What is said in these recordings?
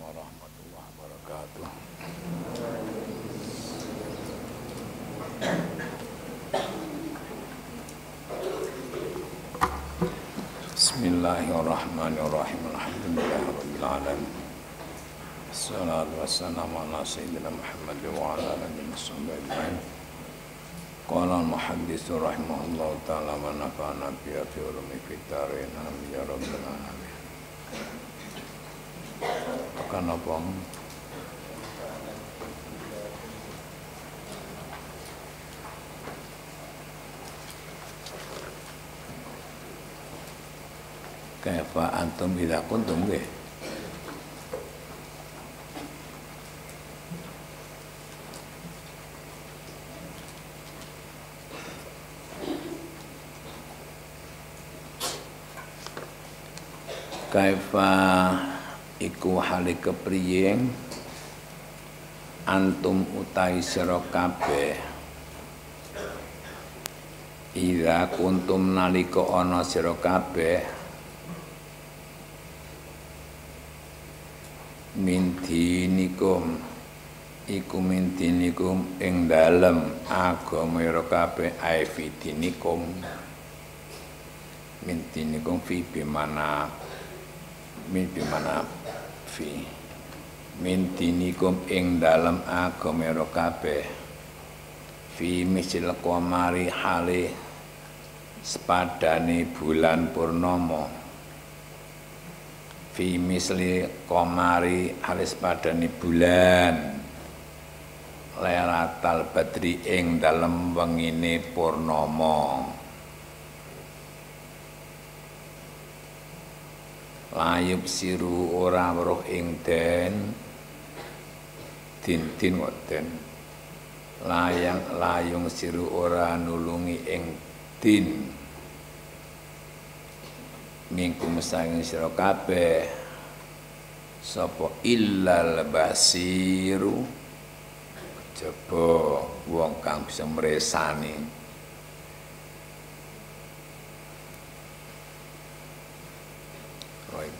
ورحمة الله وبركاته. بسم الله الرحمن الرحيم. الحمد لله رب العالمين. الصلاة والسلام على سيدنا محمد وعلى آله وصحبه أجمعين. قال المحدث رحمه الله تعالى ونفعنا بها في علوم في الدارين نعم آمين يا رب العالمين. Apa? Kaifa antum idza kuntum nggih? Kaifa iku hale kepriye antum utai sira kabeh. Ira kuntum nalika ana sira kabeh min dinikum iku min dinikum ing dalem agama ira kabeh ae fidinikum min dinikum fi bimana min bimana fi min dinikum ing dalem agama ira kabeh. Fi misil qamari hale sepadane bulan purnama. Fi misli komari alis padani bulan. Leratal badri ing dalem wengine purnama layub siru ora weruh ing den. Din-din ngoten layang layung siru ora nulungi ing din. Mingkum sanging sira kabeh. Sapa illal basiru? Coba wong kang bisa mresani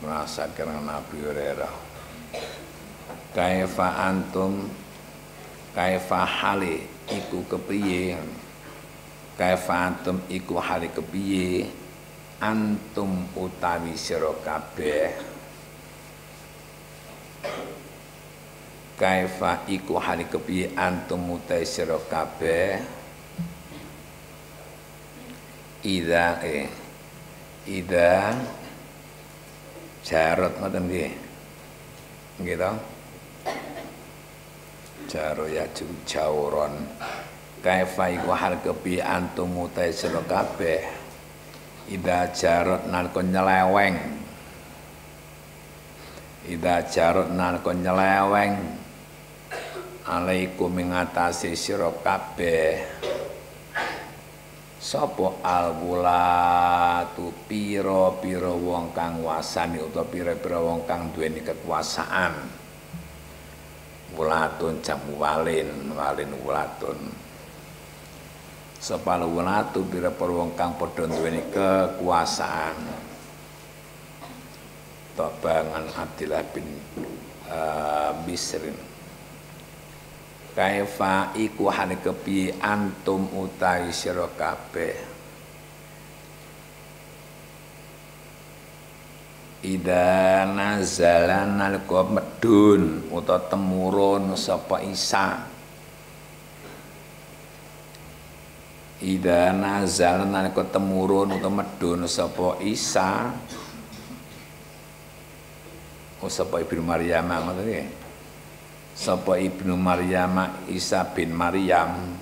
Merasa kira Nabi Hurairah. Kaifa antum Kaifa hali iku kepiye? Kaifa antum iku hali kepiye? Antum utawi sira kabeh. Kaifa iku hali kepiye? Antum utawi sira kabeh. Ida eh ida jarot ngoten nggih. Nggih to? Jaro ya jauron. Kaifa iku hal kepiye antum utawi sira kabeh. Ida jarot nalika nyeleweng. Ida jarot nalika nyeleweng. Alaikum mengatasi sira kabeh Sapa alwulatu pira-pira wong kang wasani utawa pira-pira wong kang duweni kekuasaan? Wulatun jamu walin, walin wulatun. Sepala wulatu bira wong kang padha duweni kekuasaan? Tabangan Abdillah bin uh, Bisrin Kaifa iku hane kepi antum utai sira kabeh? Ida nazalan nalika medun utawa temurun sapa Isa. Ida nazal nalika temurun utawa medun sapa Isa. Oh sapa Ibnu Maryam ngoten Sapa Ibnu Maryam Isa bin Maryam.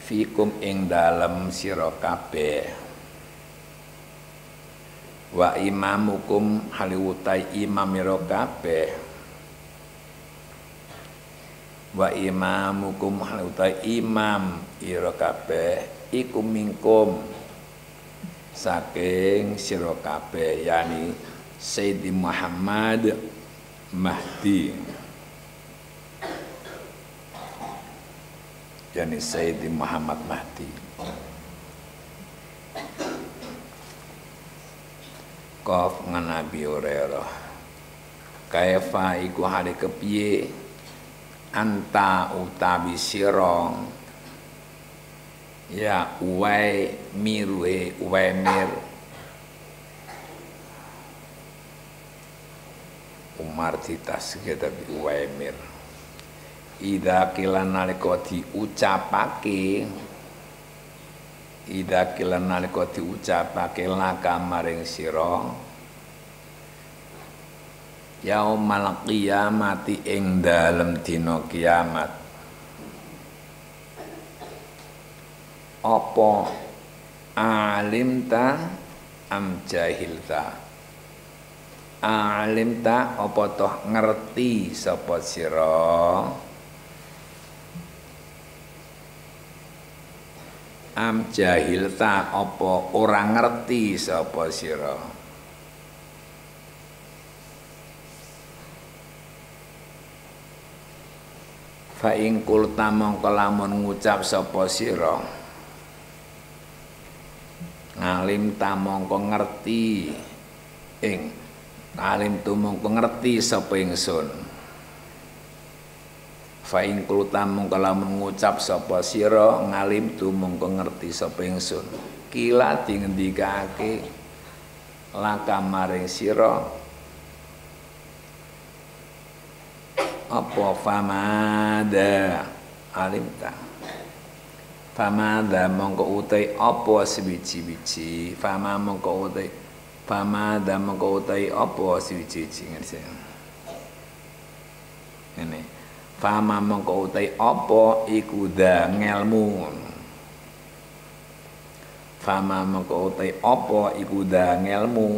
Fikum ing dalem sira kabeh. Wa imamukum haliwutai imam ira kabeh. Wa imamukum utai imam ira kabeh. Iku mingkum saking sira kabeh yani Sayyidi Muhammad Mahdi. Yani Sayyidi Muhammad Mahdi. Qaf ngan Nabi Hurairah. Kaifa iku hale kepiye? Anta utabi sira ya uwai mirwe uwai mir Umar ditasike tapi uwai mir Ida kilan nalika diucapake Ida kilan nalika diucapake laka maring sira Yaumal qiyamati ing dalem dina kiamat. Apa alimta am jahilta Alimta apa toh ngerti sapa sira? Am jahilta apa ora ngerti sapa sira? Fa ing kulta mongko lamun ngucap sapa sira. Ngalim ta mongko ngerti ing alim tu mongko ngerti sapa ingsun fa in kulta mongko lamun ngucap sapa sira ngalim tu mongko ngerti sapa ingsun kila dingendikake laka maring sira apa famada? Alim ta. Famada mongko utai apa sewiji-wiji fama mongko utai famada mongko utai apa sewiji-wiji ngerti ini fama mongko utai apa iku ngelmu fama mongko utai apa iku ngelmu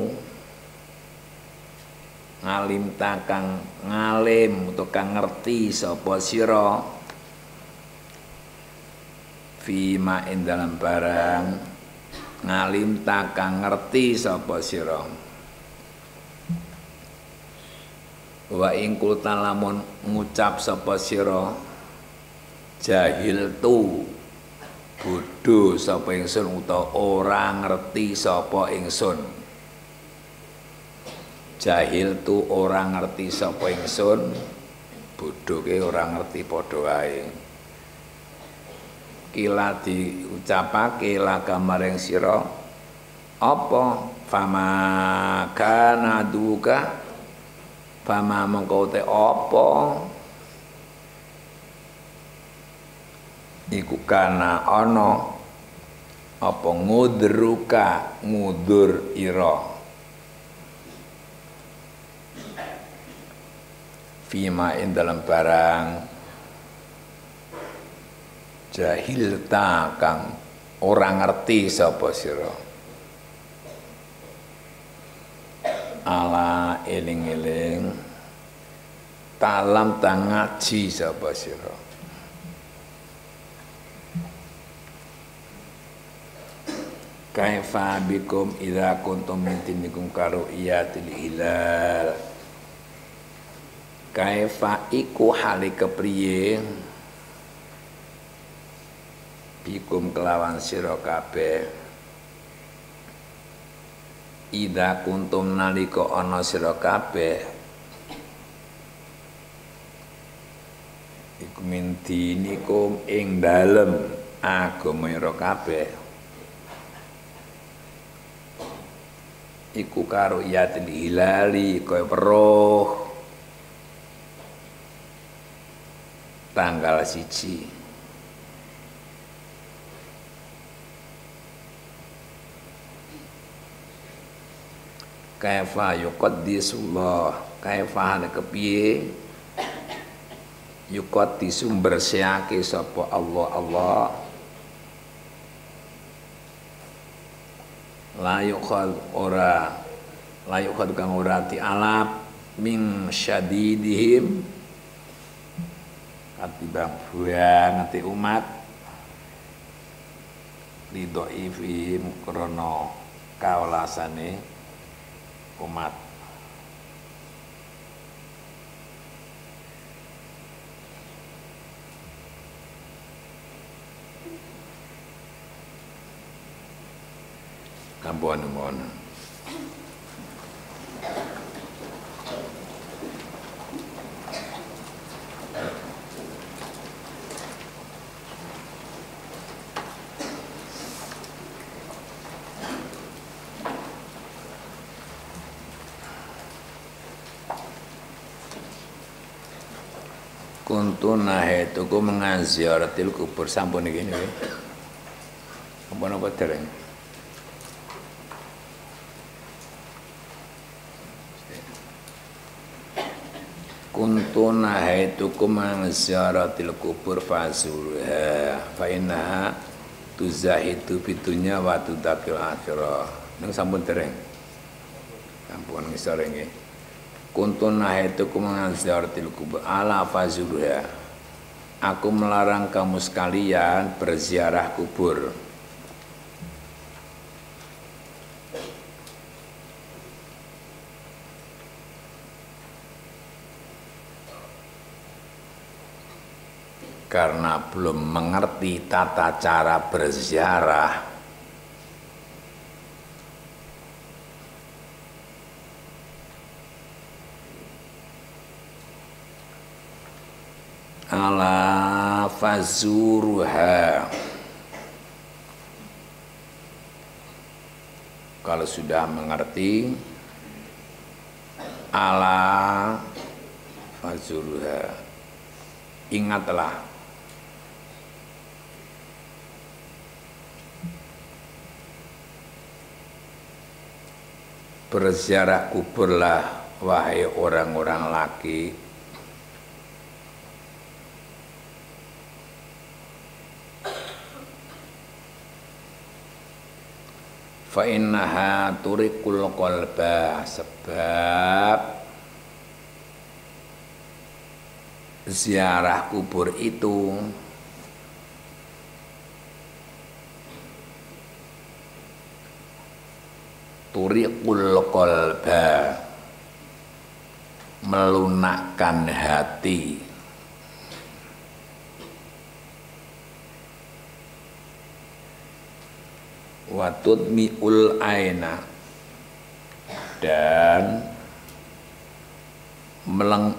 ngalim takang ngalim tukang ngerti sapa sira? Fima ing dalam barang ngalim takang ngerti sapa sira. Wa ing kulta lamun ngucap sapa sira jahil tu bodho sapa ingsun utawa ora ngerti sapa ingsun. Jahil tu ora ngerti sapa ingsun bodho ke ora ngerti padha wae kila diucapake laka maring sira apa? Fama kana duka? Fama mengkau te apa? Iku kana ana apa ngudruka? Ngudur ira. Fima in dalam barang jahilta kang orang ngerti sapa sira. Ala eling-eling talam tang ngaji sapa sira. Kaifa bikum idza kuntum mintinikum karo iyatil hilal. Kaifa iku hale kepriye bikum kelawan sira kabeh. Ida kuntum nalika ana sira kabeh. Iku mintinikum ing dalem agama kabeh. Iku karo yatil hilali kaya weruh. Tanggal siji kaifa yuqaddisullah kaifa ana kepiye yuqaddisu bersihake sapa Allah Allah. La yuqad ora la yuqad kang ora alap min syadidihim. Katibang ati umat. Lidoifim krono kawalasane umat Kampuan mohon. kuntu nahituku mengaziaratil kubur sampun iki niki apa napa dereng? Kuntu nahaitukum an ziyaratil kubur fazurha fa innaha tuzahidu bidunya wa tudakil akhirah. Nang sampun dereng? Sampun ngisor nggih kuntu nahaitukum ziyaratil kubur ala fazurha aku melarang kamu sekalian berziarah kubur. Karena belum mengerti tata cara berziarah ala fazuruha. Kalau sudah mengerti ala fazuruha. Ingatlah. Berziarah kuburlah wahai orang-orang laki fa innaha turikul qalba sebab ziarah kubur itu turiqul qalba melunakkan hati watut miul aina. Dan meleng,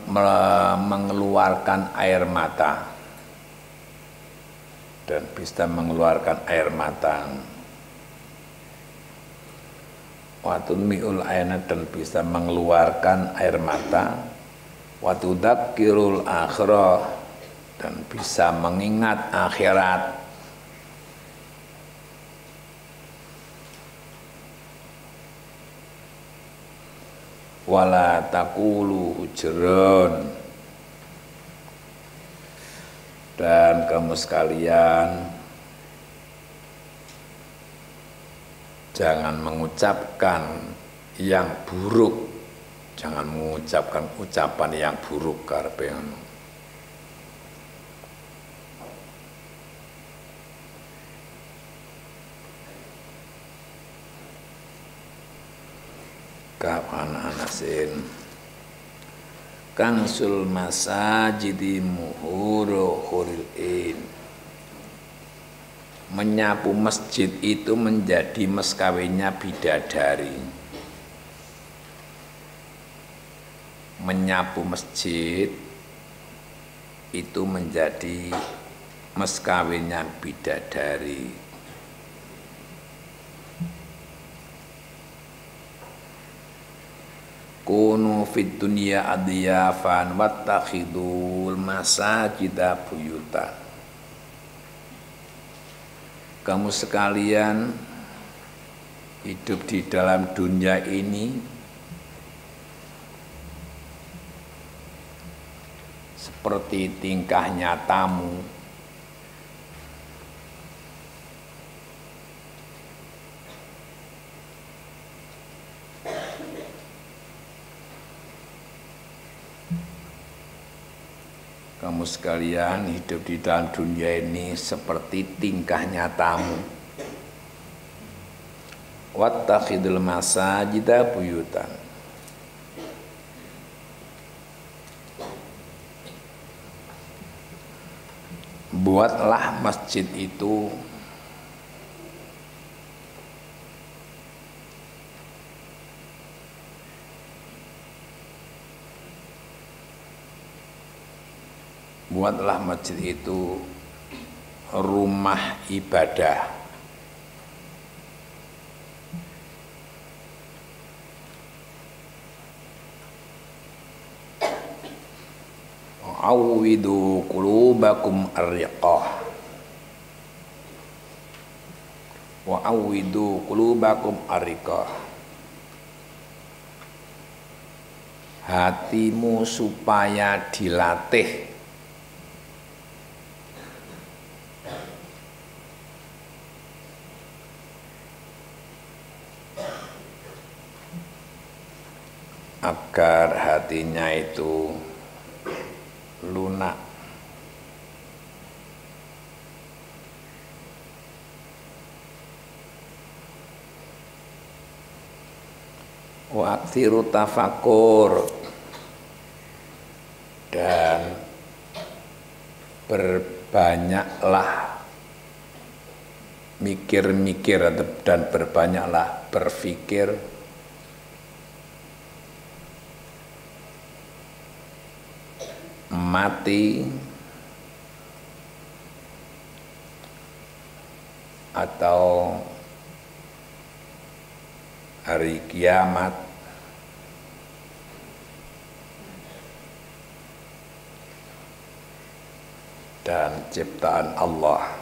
mengeluarkan air mata. Dan bisa mengeluarkan air mata. Waktu miul aina dan bisa mengeluarkan air mata. Waktu dakirul akhirah dan bisa mengingat akhirat wala takulu hujron dan kamu sekalian jangan mengucapkan yang buruk. Jangan mengucapkan ucapan yang buruk karena kangsul masajidi muhuro in. Menyapu masjid itu menjadi mas kawinnya bidadari. Menyapu masjid itu menjadi mas kawinnya bidadari. Kunu fid dunya adiyafan wattakhidul masajida buyuta kamu sekalian hidup di dalam dunia ini seperti tingkahnya tamu kamu sekalian hidup di dalam dunia ini seperti tingkahnya tamu wattakhidul masajida buyutan. Buatlah masjid itu buatlah masjid itu rumah ibadah. Awwidu qulubakum arriqah. Wa awwidu qulubakum arriqah. Hatimu supaya dilatih agar hatinya itu lunak. Wa tafakur. Dan berbanyaklah mikir-mikir dan berbanyaklah berpikir mati. Atau hari kiamat. Dan ciptaan Allah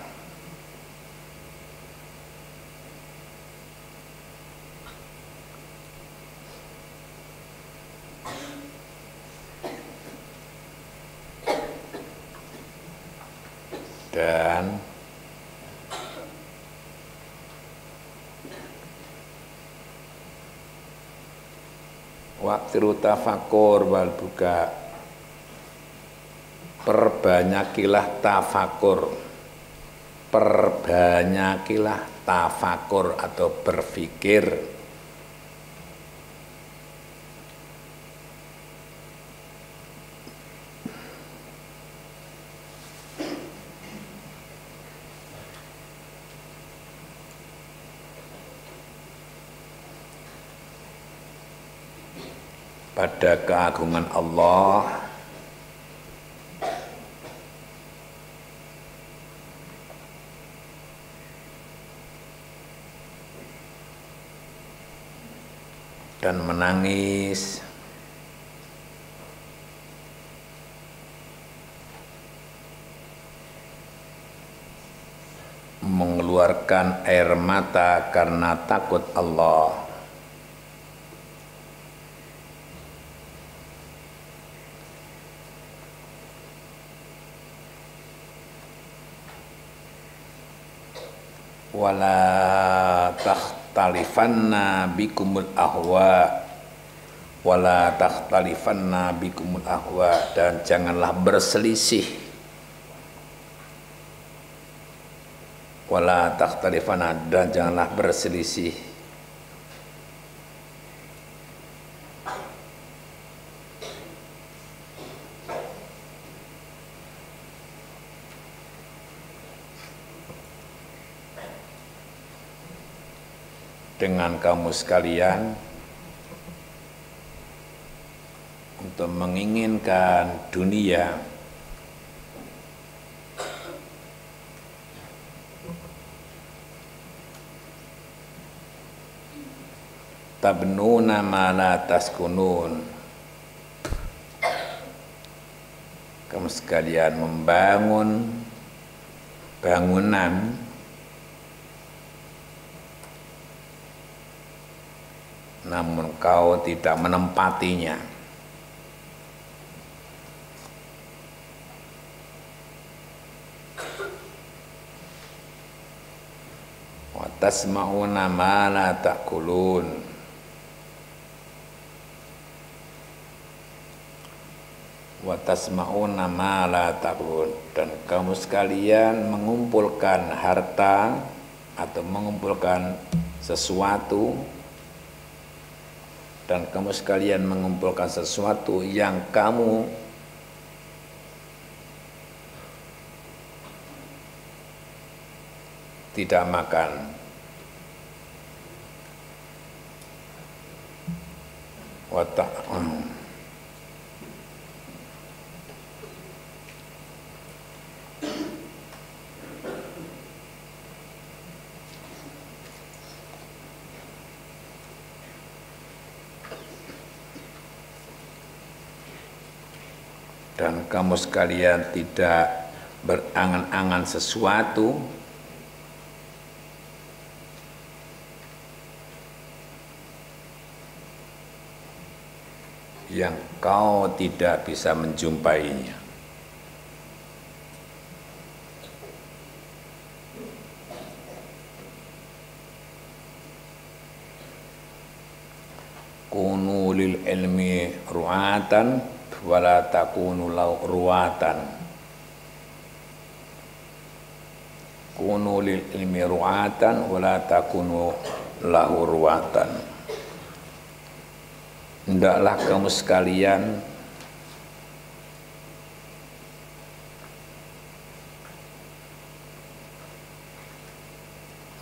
dan waktu tafakur wal buka. Perbanyakilah tafakur perbanyakilah tafakur atau berpikir pada keagungan Allah. Dan menangis. Mengeluarkan air mata karena takut Allah wala takhtalifanna bikumul ahwa. Wala takhtalifanna bikumul ahwa. Dan janganlah berselisih. Wala takhtalifanna dan janganlah berselisih dengan kamu sekalian untuk menginginkan dunia. Tabnuna ma la taskunun. Kamu sekalian membangun bangunan namun kau tidak menempatinya. Wa tasma'una ma la ta'kulun. Wa tasma'una ma la ta'kulun. Dan kamu sekalian mengumpulkan harta atau mengumpulkan sesuatu dan kamu sekalian mengumpulkan sesuatu yang kamu tidak makan. Watak dan kamu sekalian tidak berangan-angan sesuatu yang kau tidak bisa menjumpainya. Kunu lil ilmi ru'atan wala takunu lau ru'atan. Kunu lil ilmi ru'atan wala takunu lahu ru'atan hendaklah kamu sekalian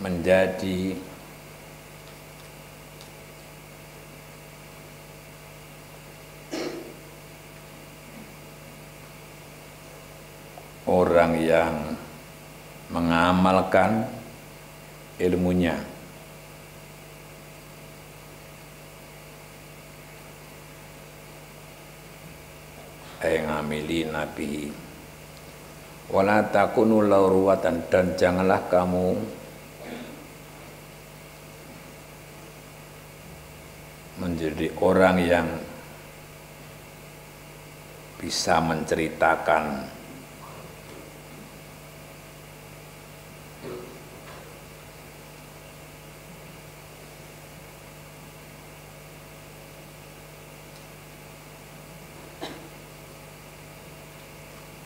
menjadi orang yang mengamalkan ilmunya. Ay ngamilina bihi wala takunu dan janganlah kamu menjadi orang yang bisa menceritakan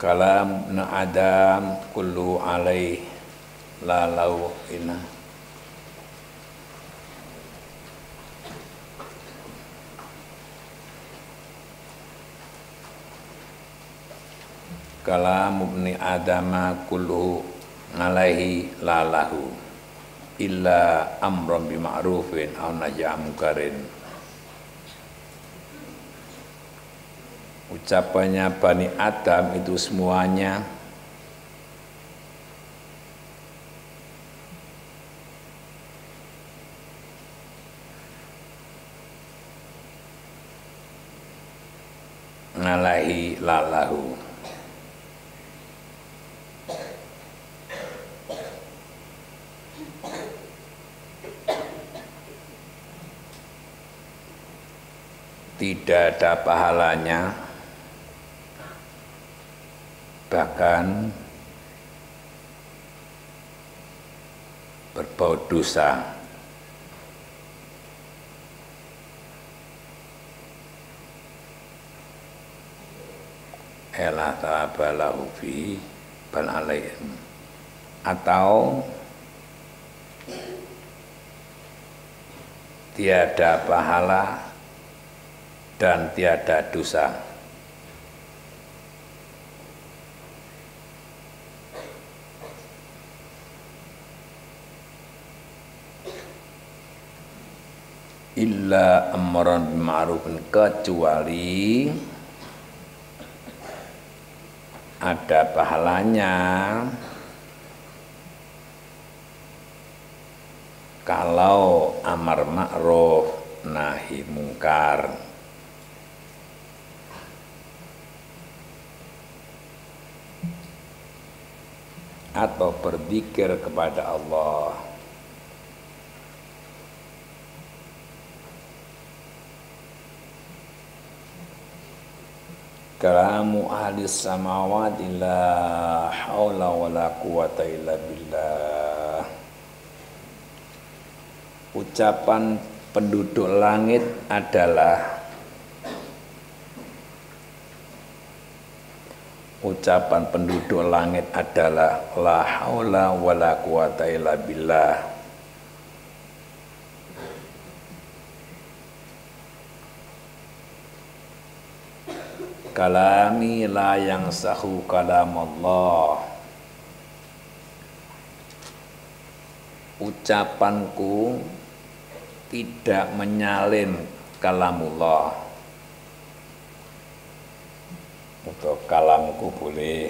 kalam na adam kullu alaih la lau ina kalam ibni adama kullu alaihi la lahu illa amran bima'rufin aw nahya munkarin ucapannya Bani Adam itu semuanya. Ngalahi lalahu. Tidak ada pahalanya bahkan berbau dosa. Elah ta'abalahu fi bal alaihim. Atau tiada pahala dan tiada dosa illa amran bima'rufin kecuali ada pahalanya. Kalau amar ma'ruf nahi mungkar. Atau berzikir kepada Allah kalamu ahli samawati la haula wala quwata illa billah. Ucapan penduduk langit adalah ucapan penduduk langit adalah la haula wala quwata illa billah kalami la yang sahu kalam Allah ucapanku tidak menyalin kalamullah. Atau kalamku boleh.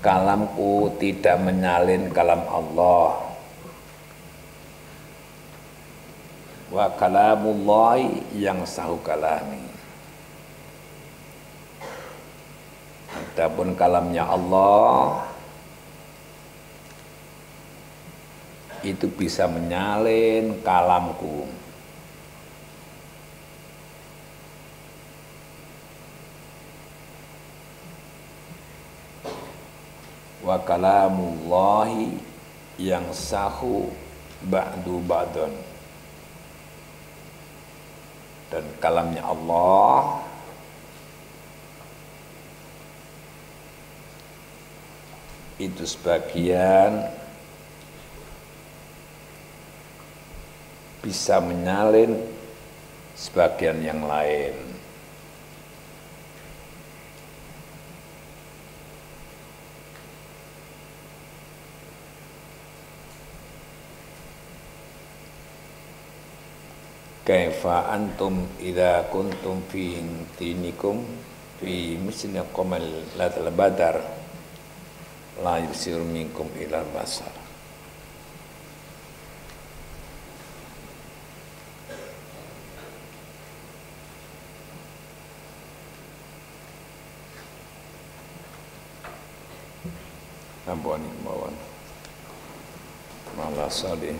Kalamku tidak menyalin kalam Allah. Wa kalamullahi yang sahu kalami Adapun kalamnya Allah itu bisa menyalin kalamku. Wa kalamullahi yang sahu ba'du ba'dun. Dan kalamnya Allah itu sebagian bisa menyalin sebagian yang lain. Kaifa antum idza kuntum fi dinikum fi misli qamal latal badar la yusiru minkum ila basar Ampun mawon. Malah salih.